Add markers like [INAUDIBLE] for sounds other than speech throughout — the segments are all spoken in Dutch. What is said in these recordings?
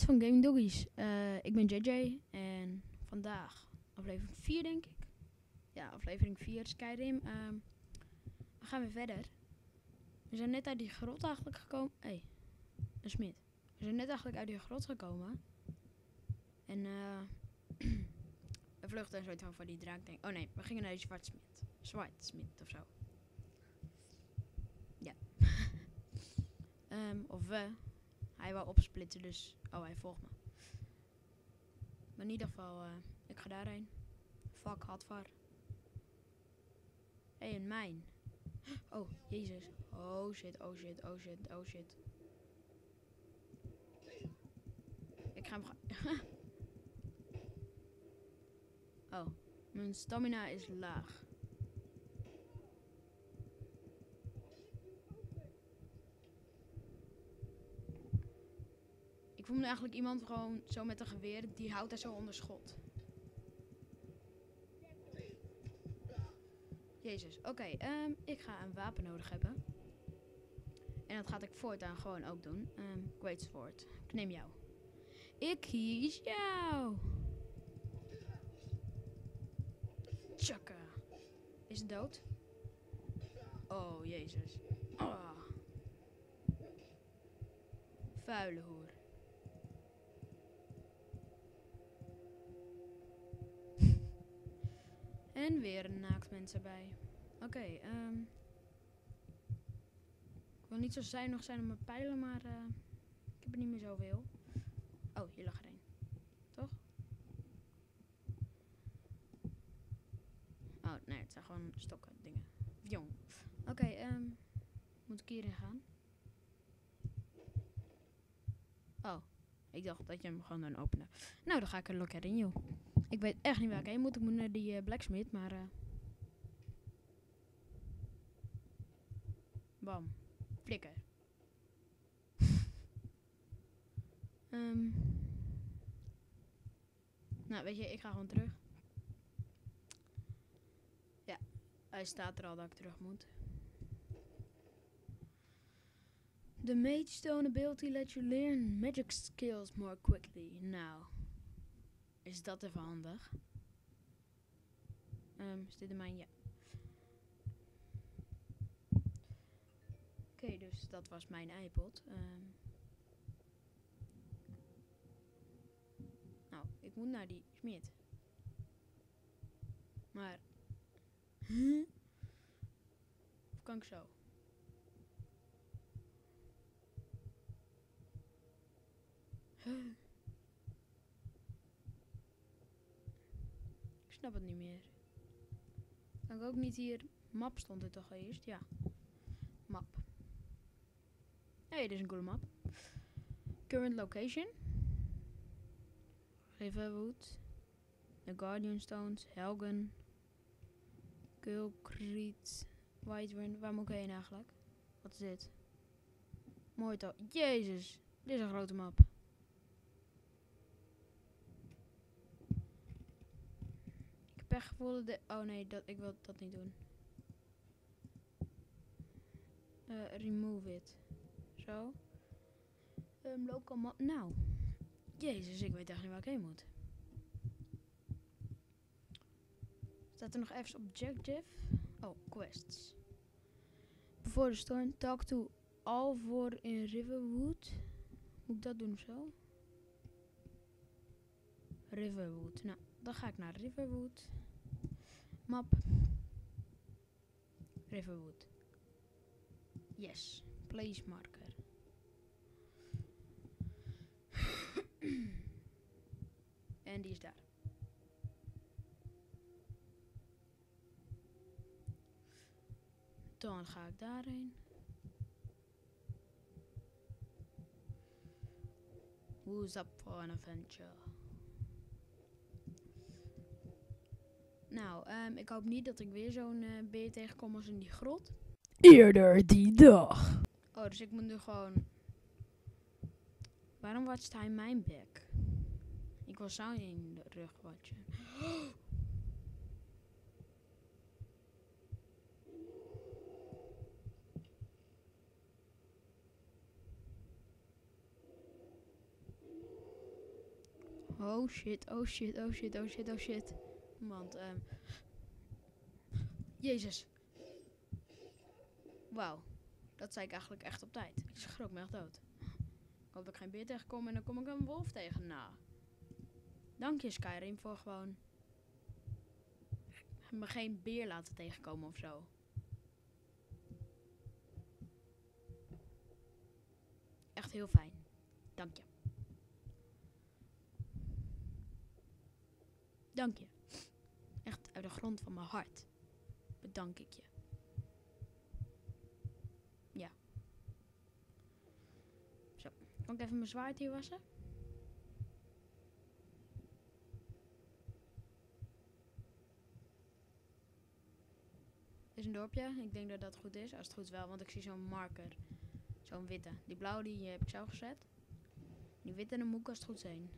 van Game Doggies. Eh, ik ben JJ en vandaag aflevering 4 denk ik. Ja, aflevering 4 Skyrim. Ehm we gaan weer verder. We zijn net uit die grot eigenlijk gekomen. Hé, hey, een smid. We zijn net eigenlijk uit die grot gekomen. En eh [CLEARS THROAT] we vluchten een soort van die draak. Denk. Oh nee, we gingen naar die zwartsmid. Zwartsmid of zo. Ja. [LAUGHS] Ehm, of we. Hij wou opsplitsen, dus... Oh, hij volgt me. Maar in ieder geval, eh, ik ga daarheen. Fuck, Hadvar. Hé, hey, een mijn. Oh, jezus. Oh shit, oh shit, oh shit, oh shit. Ik ga hem [LAUGHS] oh, mijn stamina is laag. Me eigenlijk iemand gewoon zo met een geweer, die houdt daar zo onder schot. Jezus, oké, ehm, ik ga een wapen nodig hebben. En dat ga ik voortaan gewoon ook doen. Um, ik neem jou. Ik kies jou. Tjaka. Is het dood? Oh, jezus. Oh. Vuile hoer. Weer een naakt mens erbij. Oké, ehm. ik wil niet zo zuinig zijn op mijn pijlen, maar eh, ik heb er niet meer zoveel. Oh, hier lag er een. Toch? Oh, nee, het zijn gewoon stokken, dingen. Jong. Oké, ehm. moet ik hierin gaan? Oh, ik dacht dat je hem gewoon dan opende. Nou, dan ga ik er lokken in, joh. Ik weet echt niet waar ik heen moet. Ik moet naar die uh, blacksmith, maar... Uh... Bam. Flikker. um. [LAUGHS] Nou, weet je, ik ga gewoon terug. Ja, hij staat er al dat ik terug moet. The Mage Stone ability lets you learn magic skills more quickly. Nou, is dat even handig? Um, is dit de mijn? Ja. Oké, okay, dus dat was mijn iPod. Um, nou, ik moet naar die smid. Maar... Huh? [LAUGHS] Of kan ik zo? Huh? [LAUGHS] snap het niet meer. Kan ik ook niet hier... Map stond er toch eerst? Ja. Map. Hé, hey, dit is een coole map. Current location. Riverwood. The Guardian Stones. Helgen. Gulcreet. Whitewind. Waar moet ik heen eigenlijk? Wat is dit? Mooi toch? Jezus. Dit is een grote map. Pechgevoel. De oh nee, dat, ik wil dat niet doen. Uh, remove it. Zo. Um, local map. Nou. Jezus, ik weet echt niet waar ik heen moet. Staat er nog even objective? Oh, quests. Before the storm, talk to Alvor in Riverwood. Moet ik dat doen zo? Riverwood. Nou, dan ga ik naar Riverwood. Map. Riverwood. Yes. Place marker. [CLEARS THROAT] en die is daar. Dan ga ik daarheen. Who's up for an adventure? Nou, um, ik hoop niet dat ik weer zo'n uh, beer tegenkom als in die grot. Eerder die dag. Oh, dus ik moet nu gewoon... Waarom watcht hij mijn bek? Ik wil zo in de rug watchen. [GASPS] Oh shit, oh shit, oh shit, oh shit, oh shit. Want, ehm Jezus. Wauw. Dat zei ik eigenlijk echt op tijd. Ik schrok me echt dood. Ik hoop dat ik geen beer tegenkom en dan kom ik een wolf tegen. Nou. Dank je Skyrim voor gewoon... Me geen beer laten tegenkomen of zo. Echt heel fijn. Dank je. Dank je. Uit de grond van mijn hart. Bedank ik je. Ja. Zo. Kan ik even mijn zwaard hier wassen? Is een dorpje. Ik denk dat dat goed is. Als het goed is wel, want ik zie zo'n marker. Zo'n witte. Die blauwe die heb ik zo gezet. Die witte dan moet ik als het goed zijn.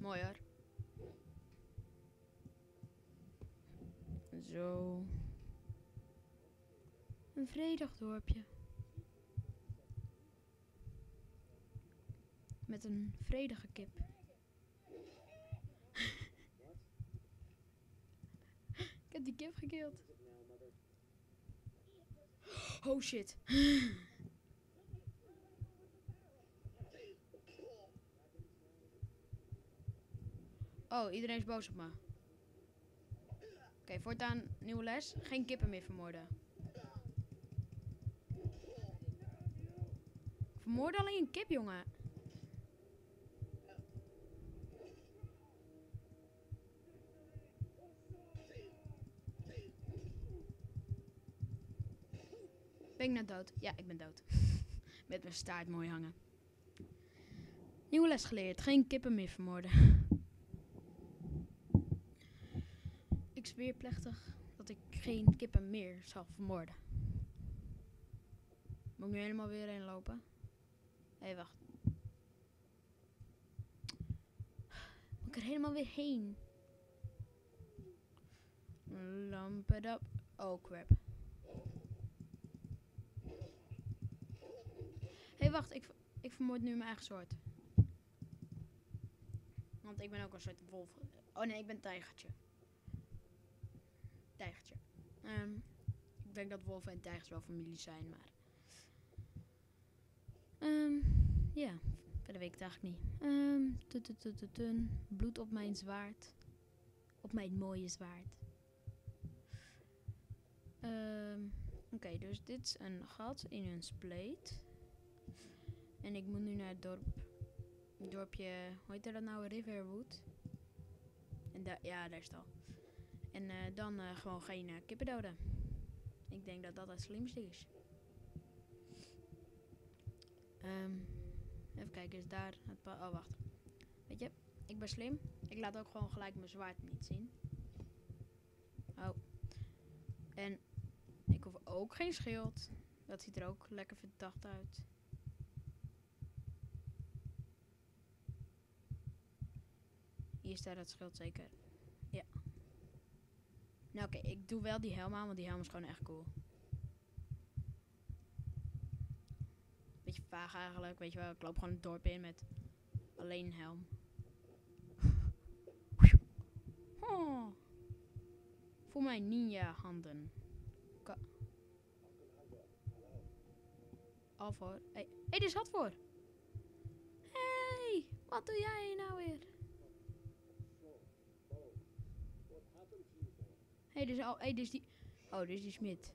Mooi hoor. Zo. Een vredig dorpje. Met een vredige kip. [LAUGHS] Ik heb die kip gekild. Oh shit. [LAUGHS] Oh, iedereen is boos op me. Oké, voortaan nieuwe les. Geen kippen meer vermoorden. Vermoord alleen een kip, jongen. Ben ik nou dood? Ja, ik ben dood. [LAUGHS] Met mijn staart mooi hangen. Nieuwe les geleerd. Geen kippen meer vermoorden. [LAUGHS] Ik zweer plechtig dat ik geen kippen meer zal vermoorden. Moet ik nu helemaal weer heen lopen? Hé, hey, wacht. Moet ik er helemaal weer heen? Lamp it up. Oh crap. Hé, hey, wacht. Ik, ik vermoord nu mijn eigen soort. Want ik ben ook een soort wolf. Oh nee, ik ben. Tijgertje. Ehm, ik denk dat wolven en tijgers wel familie zijn, maar... Ehm, ja, verder weet ik niet. Ehm, tut, tut, tut, tun. Bloed op mijn zwaard. Op mijn mooie zwaard. Oké, dus dit is een gat in een spleet. En ik moet nu naar het dorp. Dorpje, hoe heet dat nou? Riverwood. En daar, ja, daar is het al. En eh, dan eh, gewoon geen eh, kippen doden. Ik denk dat dat het slimste is. Ehm, even kijken, is daar het Oh, wacht. Weet je, ik ben slim. Ik laat ook gewoon gelijk mijn zwaard niet zien. Oh. En ik hoef ook geen schild. Dat ziet er ook lekker verdacht uit. Hier staat het schild zeker. Nou oké, ik doe wel die helm aan, want die helm is gewoon echt cool. Beetje vaag eigenlijk, weet je wel. Ik loop gewoon het dorp in met alleen een helm. [LAUGHS] Oh. Voel mijn ninja handen. Ka Al voor. Hé, hey. hey, er zat voor. hey, wat doe jij nou weer? Hey, dus al, hey, dus die. Oh, is die smid.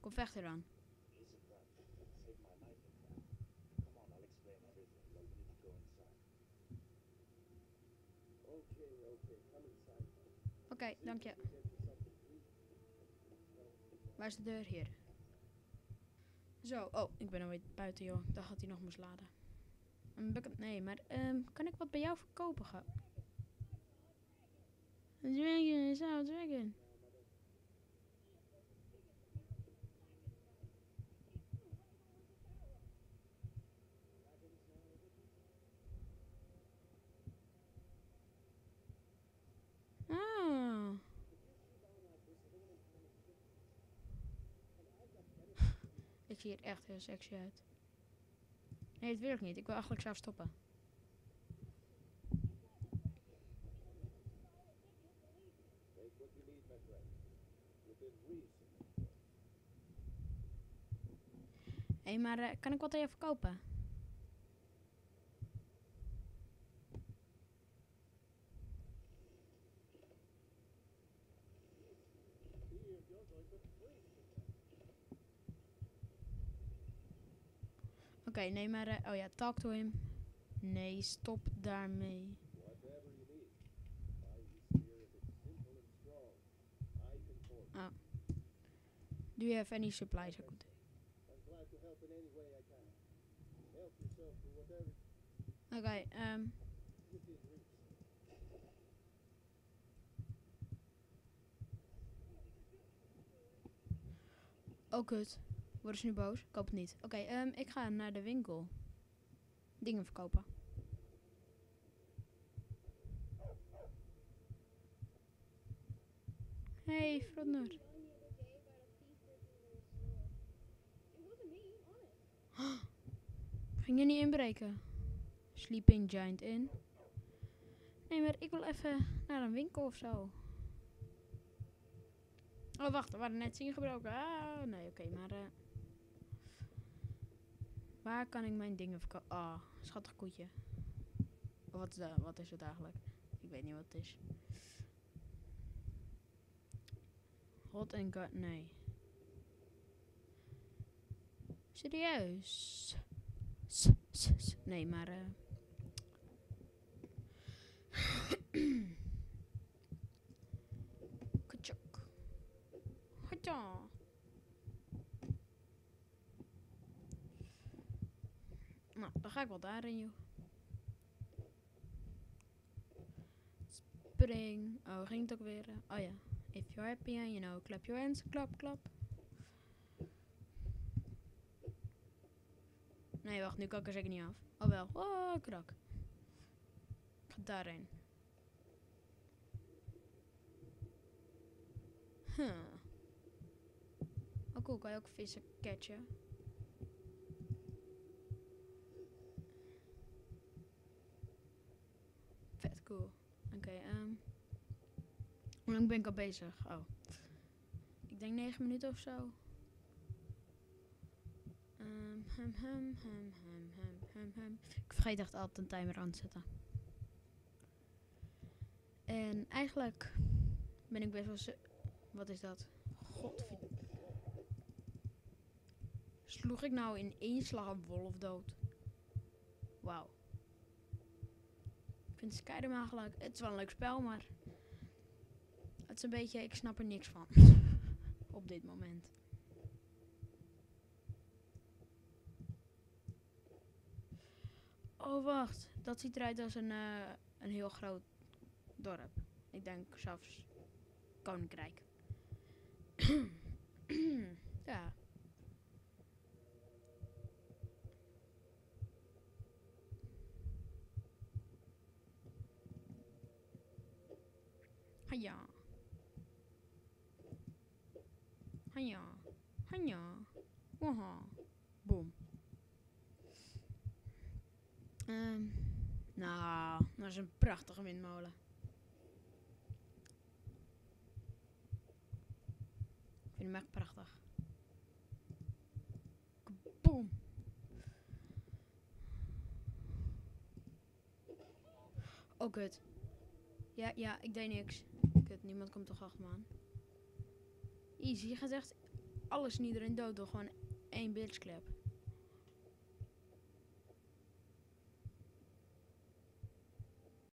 Kom vechten dan. Oké, dank je. Waar is de deur? Hier. Zo, oh, ik ben alweer buiten, joh. Ik dacht dat hij nog moest laden. Een bucket, nee, maar um, kan ik wat bij jou verkopen gaan? Een dragon, is out, dragon. Ah. [LAUGHS] Ik zie er echt heel sexy uit. Nee, dat wil ik niet. Ik wil eigenlijk zelf stoppen. Hé, hey, maar eh, kan ik wat aan je verkopen? Oké, nee, maar... eh, oh ja, talk to him. Nee, stop daarmee. Oh. Do you have any supplies I could Oké, ehm. Oh, kut. Worden ze nu boos? Ik hoop het niet. Oké, ehm, ik ga naar de winkel. Dingen verkopen. Hey, Frodner. Ging je niet inbreken? Sleeping Giant in. Nee, maar ik wil even naar een winkel of zo. Oh, wacht, er waren net zien gebroken. Ah, nee, oké, maar... eh, waar kan ik mijn dingen verkopen? Ah, schattig koetje. Wat, is dat? wat is het eigenlijk? Ik weet niet wat het is. Hot and gut, nee. Serieus? Nee, maar... eh Nou, dan ga ik wel daarin, joh. Spring. Oh, ging het ook weer? eh? Oh ja. If you're happy and you know, clap your hands. Klap, klap. Nee, wacht, nu kan ik er zeker niet af. Oh wel. Oh, krak. Ik ga daarheen. Huh. Oh cool, kan je ook vissen catchen. Cool. Oké, ehm. Hoe lang ben ik al bezig? Oh. Ik denk 9 minuten of zo. Hem. Ik vergeet echt altijd een timer aan te zetten. En eigenlijk ben ik best wel... Wat is dat? Godver... Sloeg ik nou in één slag een wolf dood? Wauw. Vind Skyrim eigenlijk... Het is wel een leuk spel, maar... Het is een beetje... Ik snap er niks van. [LAUGHS] Op dit moment. Oh, wacht. Dat ziet eruit als een, eh, een heel groot dorp. Ik denk zelfs koninkrijk. [CLEARS THROAT] ja. Hanja. Hanja. Hanja. Waha. Boom. Ehm, nou, dat is een prachtige windmolen. Ik vind hem echt prachtig. Boom. Oh, kut. Ja, ja, ik deed niks. Niemand komt toch achter me aan. Easy, je gaat echt alles en iedereen dood door gewoon één bitchclap.